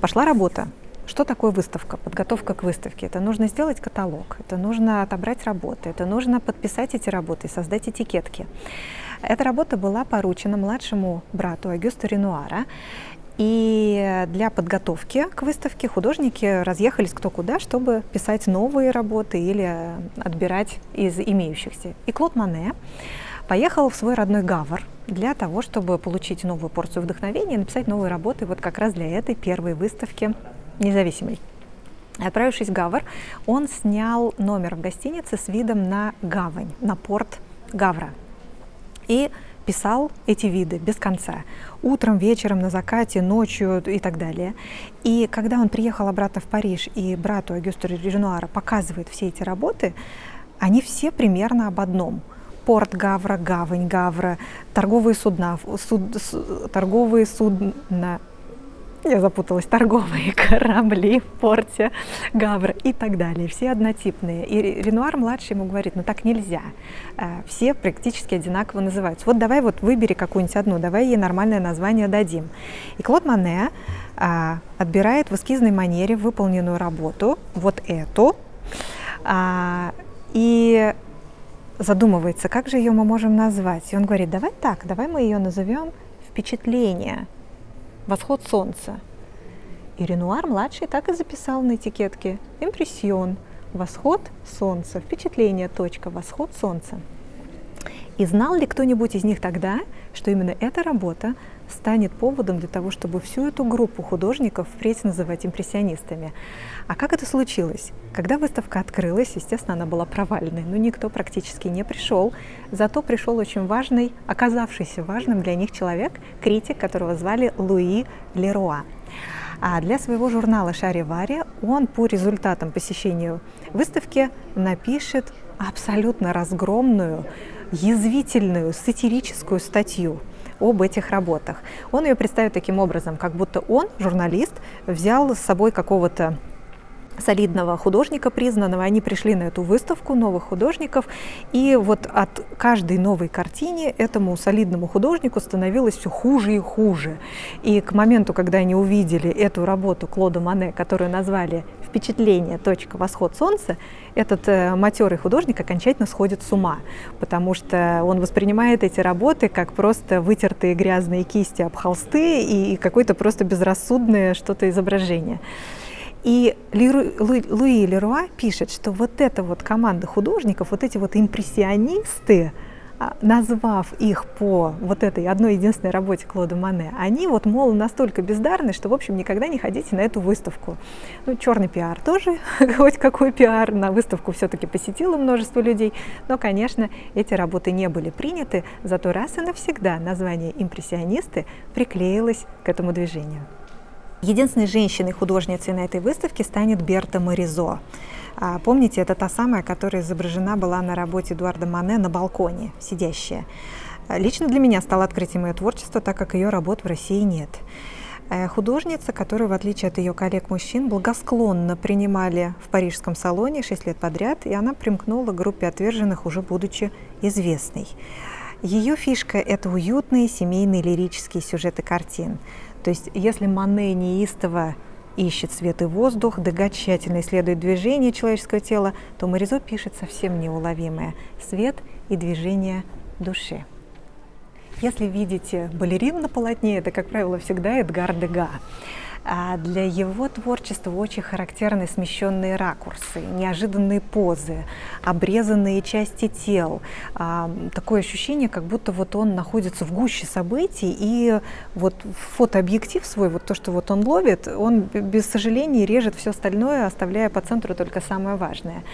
пошла работа. Что такое выставка, подготовка к выставке? Это нужно сделать каталог, это нужно отобрать работы, это нужно подписать эти работы, создать этикетки. Эта работа была поручена младшему брату Агюсту Ренуара, и для подготовки к выставке художники разъехались кто куда, чтобы писать новые работы или отбирать из имеющихся. И Клод Мане поехал в свой родной Гавр для того, чтобы получить новую порцию вдохновения и написать новые работы вот как раз для этой первой выставки независимой. Отправившись в Гавр, он снял номер в гостинице с видом на гавань, на порт Гавра. И писал эти виды без конца. Утром, вечером, на закате, ночью и так далее. И когда он приехал обратно в Париж и брату Агюсту Ренуара показывает все эти работы, они все примерно об одном – порт Гавра, гавань Гавра, торговые судна, суд, с, торговые судна, я запуталась, торговые корабли в порте Гавра и так далее. Все однотипные. И Ренуар младший ему говорит, ну так нельзя. Э, все практически одинаково называются. Вот давай вот выбери какую-нибудь одну, давай ей нормальное название дадим. И Клод Мане а, отбирает в эскизной манере выполненную работу, вот эту, а, и задумывается, как же ее мы можем назвать. И он говорит, давай так, давай мы ее назовем «Впечатление», «Восход солнца». И Ренуар младший так и записал на этикетке «Импрессион», «Восход солнца», «Впечатление», точка, «Восход солнца». И знал ли кто-нибудь из них тогда, что именно эта работа станет поводом для того, чтобы всю эту группу художников впредь называть импрессионистами? А как это случилось? Когда выставка открылась, естественно, она была провальной, но никто практически не пришел. Зато пришел очень важный, оказавшийся важным для них человек, критик, которого звали Луи Леруа. А для своего журнала «Шаривари» он по результатам посещения выставки напишет абсолютно разгромную, язвительную, сатирическую статью об этих работах. Он ее представит таким образом, как будто он, журналист, взял с собой какого-то солидного художника признанного. Они пришли на эту выставку новых художников, и вот от каждой новой картине этому солидному художнику становилось все хуже и хуже. И к моменту, когда они увидели эту работу Клода Мане, которую назвали «Впечатление. Точка. Восход солнца», этот э, матерый художник окончательно сходит с ума, потому что он воспринимает эти работы как просто вытертые грязные кисти об холсты и какое-то просто безрассудное что-то изображение. И Луи Леруа пишет, что вот эта вот команда художников, вот эти вот импрессионисты, а, назвав их по вот этой одной единственной работе Клода Мане, они вот, мол, настолько бездарны, что, в общем, никогда не ходите на эту выставку. Ну, черный пиар тоже, хоть какой пиар, на выставку все-таки посетило множество людей, но, конечно, эти работы не были приняты, зато раз и навсегда название «импрессионисты» приклеилось к этому движению. Единственной женщиной-художницей на этой выставке станет Берта Моризо. А, помните, это та самая, которая изображена была на работе Эдуарда Мане на балконе, сидящая. Лично для меня стало открытием ее творчества, так как ее работ в России нет. Э, художница, которую, в отличие от ее коллег-мужчин, благосклонно принимали в парижском салоне 6 лет подряд, и она примкнула к группе отверженных, уже будучи известной. Ее фишка – это уютные семейные лирические сюжеты картин. То есть если Мане неистово ищет свет и воздух, Дега тщательно исследует движение человеческого тела, то Моризо пишет совсем неуловимое – свет и движение души. Если видите балерин на полотне, это, как правило, всегда Эдгар Дега. А для его творчества очень характерны смещенные ракурсы, неожиданные позы, обрезанные части тел. А, такое ощущение, как будто вот он находится в гуще событий, и вот фотообъектив свой, вот то, что вот он ловит, он без сожаления режет все остальное, оставляя по центру только самое важное.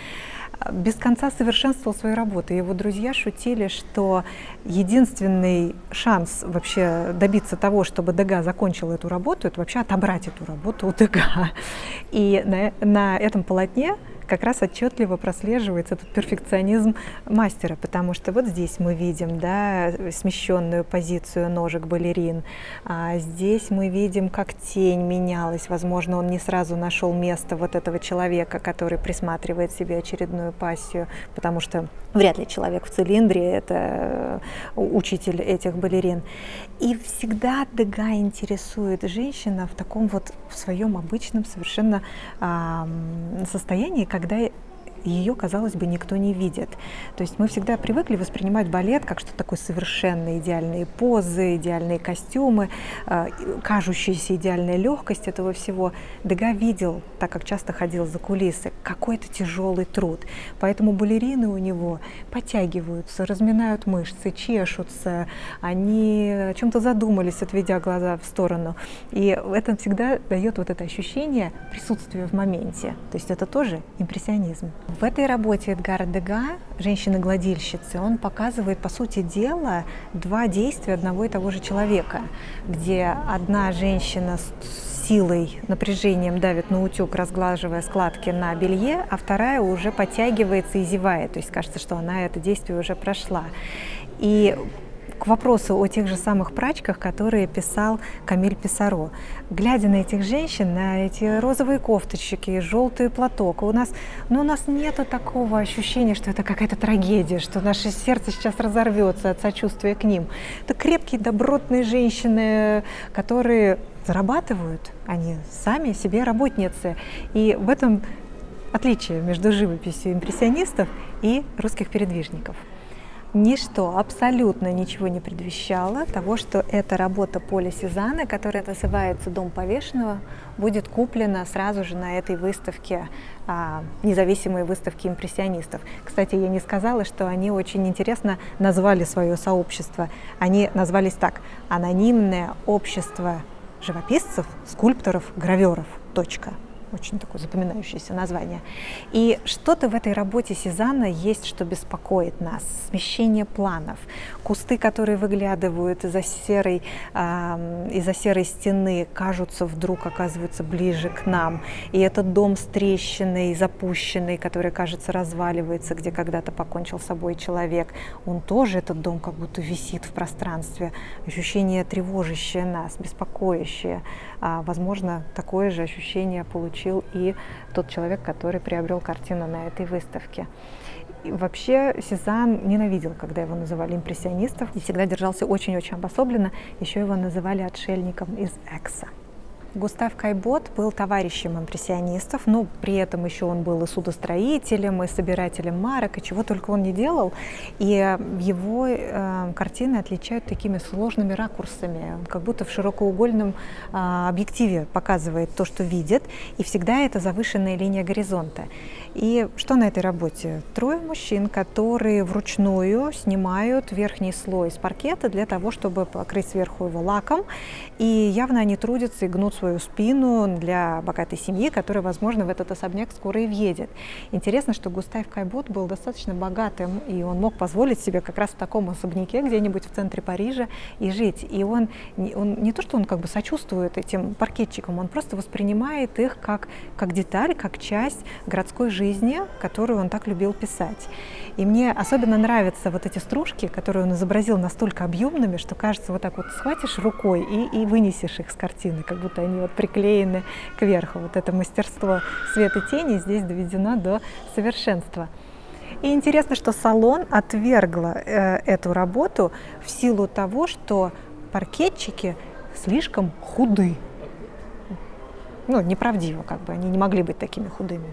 Без конца совершенствовал свою работу. Его друзья шутили, что единственный шанс вообще добиться того, чтобы Дега закончил эту работу, это вообще отобрать эту работу у Дега. И на, на этом полотне как раз отчетливо прослеживается этот перфекционизм мастера, потому что вот здесь мы видим да, смещенную позицию ножек балерин, а здесь мы видим, как тень менялась, возможно, он не сразу нашел место вот этого человека, который присматривает себе очередную пассию, потому что вряд ли человек в цилиндре — это учитель этих балерин. И всегда Дега интересует женщина в таком вот в своем обычном совершенно а, состоянии, как когда ее, казалось бы, никто не видит. То есть мы всегда привыкли воспринимать балет как что-то такое совершенно идеальные позы, идеальные костюмы, э, кажущаяся идеальная легкость этого всего. Дега видел, так как часто ходил за кулисы, какой-то тяжелый труд. Поэтому балерины у него подтягиваются, разминают мышцы, чешутся, они о чем-то задумались, отведя глаза в сторону. И это всегда дает вот это ощущение присутствия в моменте. То есть это тоже импрессионизм. В этой работе Эдгара Дега «Женщины-гладильщицы» он показывает, по сути дела, два действия одного и того же человека, где одна женщина с силой, напряжением давит на утюг, разглаживая складки на белье, а вторая уже подтягивается и зевает. То есть кажется, что она это действие уже прошла. И к вопросу о тех же самых прачках, которые писал Камиль Писаро. Глядя на этих женщин, на эти розовые кофточки, желтый платок, у нас, ну, у нас нет такого ощущения, что это какая-то трагедия, что наше сердце сейчас разорвется от сочувствия к ним. Это крепкие, добротные женщины, которые зарабатывают, они сами себе работницы. И в этом отличие между живописью импрессионистов и русских передвижников ничто, абсолютно ничего не предвещало того, что эта работа Поля Сезанна, которая называется «Дом повешенного», будет куплена сразу же на этой выставке, а, независимой выставке импрессионистов. Кстати, я не сказала, что они очень интересно назвали свое сообщество. Они назвались так «Анонимное общество живописцев, скульпторов, граверов. Точка» очень такое запоминающееся название. И что-то в этой работе Сезанна есть, что беспокоит нас. Смещение планов, кусты, которые выглядывают из-за серой, э, из-за серой стены, кажутся вдруг, оказываются ближе к нам. И этот дом с трещиной, запущенный, который, кажется, разваливается, где когда-то покончил с собой человек, он тоже, этот дом, как будто висит в пространстве. Ощущение тревожащее нас, беспокоящее. А, возможно, такое же ощущение получил и тот человек, который приобрел картину на этой выставке. И вообще Сезанн ненавидел, когда его называли импрессионистом, и всегда держался очень-очень обособленно. Еще его называли отшельником из Экса. Густав Кайбот был товарищем импрессионистов, но при этом еще он был и судостроителем, и собирателем марок, и чего только он не делал. И его э, картины отличают такими сложными ракурсами, он как будто в широкоугольном э, объективе показывает то, что видит, и всегда это завышенная линия горизонта. И что на этой работе? Трое мужчин, которые вручную снимают верхний слой с паркета для того, чтобы покрыть сверху его лаком. И явно они трудятся и гнут свою спину для богатой семьи, которая, возможно, в этот особняк скоро и въедет. Интересно, что Густав Кайбот был достаточно богатым, и он мог позволить себе как раз в таком особняке где-нибудь в центре Парижа и жить. И он, он не то, что он как бы сочувствует этим паркетчикам, он просто воспринимает их как, как деталь, как часть городской жизни, которую он так любил писать. И мне особенно нравятся вот эти стружки, которые он изобразил настолько объемными, что кажется, вот так вот схватишь рукой и, и вынесешь их с картины, как будто они вот приклеены кверху. Вот это мастерство света и тени здесь доведено до совершенства. И интересно, что салон отвергла э, эту работу в силу того, что паркетчики слишком худы. Ну, неправдиво, как бы, они не могли быть такими худыми.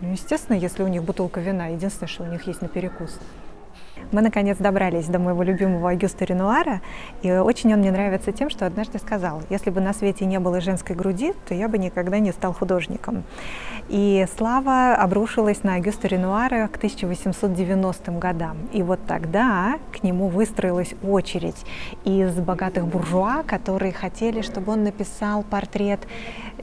Ну, естественно, если у них бутылка вина, единственное, что у них есть на перекус. Мы, наконец, добрались до моего любимого Агюста Ренуара, и очень он мне нравится тем, что однажды сказал, если бы на свете не было женской груди, то я бы никогда не стал художником. И слава обрушилась на Агюста Ренуара к 1890 годам. И вот тогда к нему выстроилась очередь из богатых буржуа, которые хотели, чтобы он написал портрет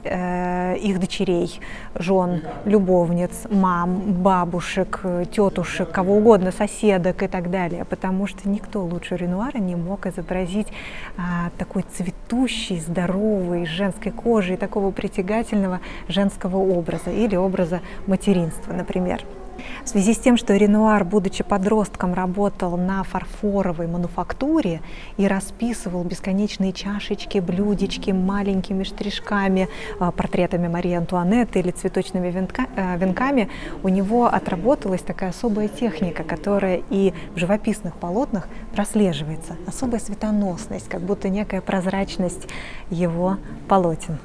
э, их дочерей, жен, любовниц, мам, бабушек, тетушек, кого угодно, соседок и так далее, потому что никто лучше Ренуара не мог изобразить а, такой цветущий, здоровый, женской кожи и такого притягательного женского образа или образа материнства, например. В связи с тем, что Ренуар, будучи подростком, работал на фарфоровой мануфактуре и расписывал бесконечные чашечки, блюдечки маленькими штришками, а, портретами Марии Антуанетты или цветочными венка, э, венками, у него отработалась такая особая техника, которая и в живописных полотнах прослеживается. Особая светоносность, как будто некая прозрачность его полотен.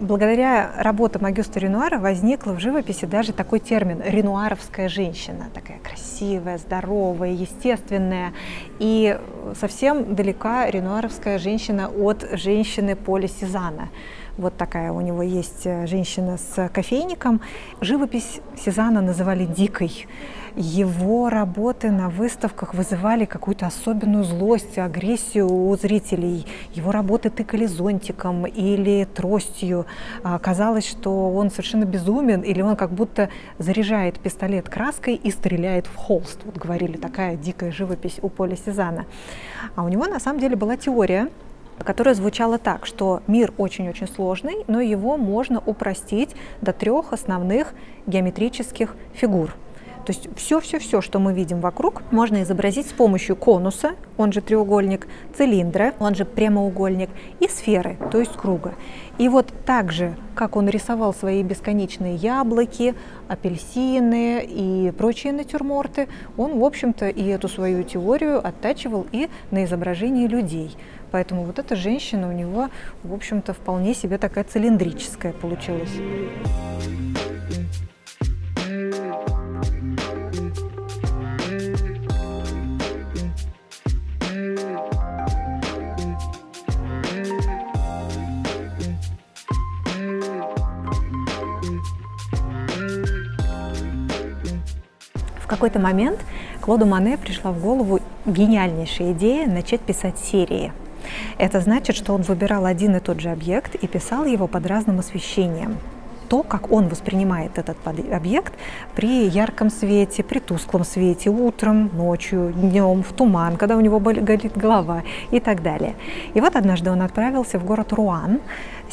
Благодаря работам Агюста Ренуара возникла в живописи даже такой термин «ренуаровская женщина». Такая красивая, здоровая, естественная. И совсем далека ренуаровская женщина от женщины Поля Сезана. Вот такая у него есть э, женщина с кофейником. Живопись Сезана называли «дикой». Его работы на выставках вызывали какую-то особенную злость, агрессию у зрителей. Его работы тыкали зонтиком или тростью. А, казалось, что он совершенно безумен, или он как будто заряжает пистолет краской и стреляет в холст. Вот говорили, такая дикая живопись у Поля Сезана. А у него на самом деле была теория, которая звучала так, что мир очень-очень сложный, но его можно упростить до трех основных геометрических фигур – то есть все-все-все, что мы видим вокруг, можно изобразить с помощью конуса, он же треугольник, цилиндра, он же прямоугольник, и сферы, то есть круга. И вот так же, как он рисовал свои бесконечные яблоки, апельсины и прочие натюрморты, он, в общем-то, и эту свою теорию оттачивал и на изображении людей. Поэтому вот эта женщина у него, в общем-то, вполне себе такая цилиндрическая получилась. какой-то момент Клоду Мане пришла в голову гениальнейшая идея начать писать серии. Это значит, что он выбирал один и тот же объект и писал его под разным освещением то, как он воспринимает этот объект при ярком свете, при тусклом свете, утром, ночью, днем, в туман, когда у него болит голова и так далее. И вот однажды он отправился в город Руан,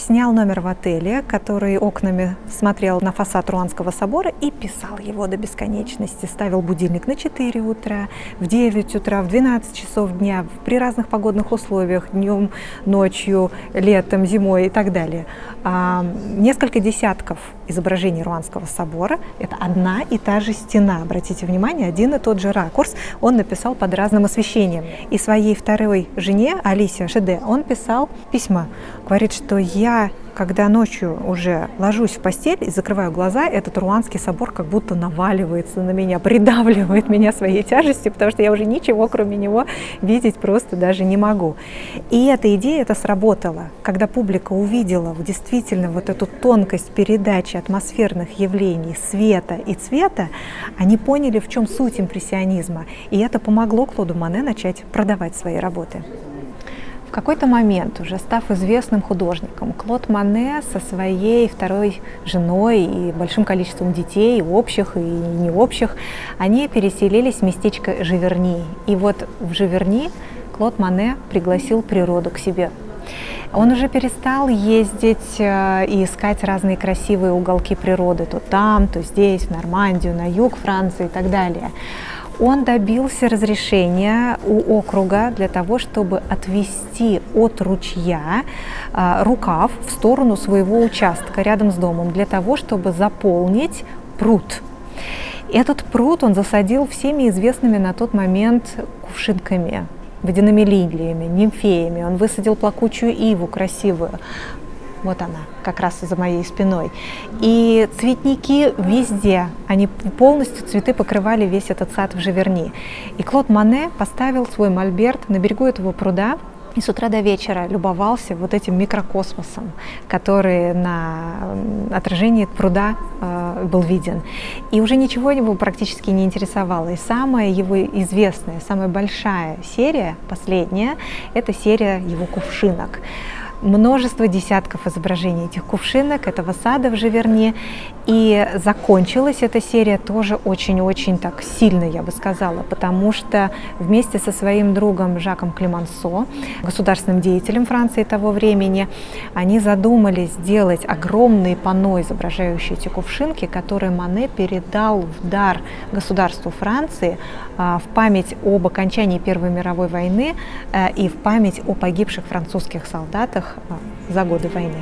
снял номер в отеле, который окнами смотрел на фасад Руанского собора и писал его до бесконечности. Ставил будильник на 4 утра, в 9 утра, в 12 часов дня, при разных погодных условиях, днем, ночью, летом, зимой и так далее. А, несколько десятков изображений Руанского собора. Это одна и та же стена. Обратите внимание, один и тот же ракурс он написал под разным освещением. И своей второй жене, Алисе Шеде, он писал письма. Говорит, что я когда ночью уже ложусь в постель и закрываю глаза, этот Руанский собор как будто наваливается на меня, придавливает меня своей тяжестью, потому что я уже ничего кроме него видеть просто даже не могу. И эта идея это сработала. Когда публика увидела действительно вот эту тонкость передачи атмосферных явлений, света и цвета, они поняли, в чем суть импрессионизма. И это помогло Клоду Мане начать продавать свои работы. В какой-то момент, уже став известным художником, Клод Мане со своей второй женой и большим количеством детей, общих и не общих, они переселились в местечко Живерни. И вот в Живерни Клод Мане пригласил природу к себе. Он уже перестал ездить э, и искать разные красивые уголки природы, то там, то здесь, в Нормандию, на юг Франции и так далее он добился разрешения у округа для того, чтобы отвести от ручья а, рукав в сторону своего участка рядом с домом, для того, чтобы заполнить пруд. Этот пруд он засадил всеми известными на тот момент кувшинками, водяными лилиями, нимфеями. Он высадил плакучую иву красивую. Вот она, как раз за моей спиной. И цветники везде, они полностью цветы покрывали весь этот сад в Живерни. И Клод Мане поставил свой мольберт на берегу этого пруда, и с утра до вечера любовался вот этим микрокосмосом, который на отражении пруда э, был виден. И уже ничего его практически не интересовало. И самая его известная, самая большая серия, последняя, это серия его кувшинок. Множество десятков изображений этих кувшинок, этого сада в Живерне. И закончилась эта серия тоже очень-очень так сильно, я бы сказала, потому что вместе со своим другом Жаком Клемансо, государственным деятелем Франции того времени, они задумали сделать огромные панно, изображающие эти кувшинки, которые Мане передал в дар государству Франции в память об окончании Первой мировой войны э, и в память о погибших французских солдатах а, за годы войны.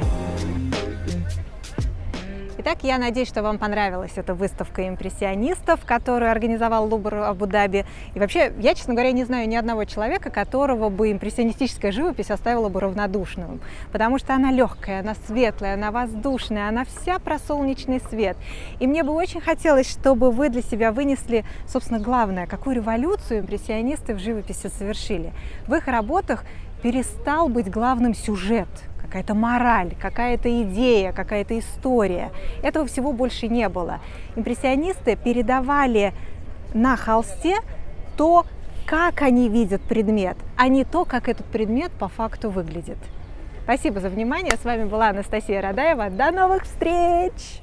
Итак, я надеюсь, что вам понравилась эта выставка импрессионистов, которую организовал Лубр Абу-Даби. И вообще, я, честно говоря, не знаю ни одного человека, которого бы импрессионистическая живопись оставила бы равнодушным. Потому что она легкая, она светлая, она воздушная, она вся про солнечный свет. И мне бы очень хотелось, чтобы вы для себя вынесли, собственно, главное, какую революцию импрессионисты в живописи совершили. В их работах перестал быть главным сюжет – какая-то мораль, какая-то идея, какая-то история. Этого всего больше не было. Импрессионисты передавали на холсте то, как они видят предмет, а не то, как этот предмет по факту выглядит. Спасибо за внимание. С вами была Анастасия Радаева. До новых встреч!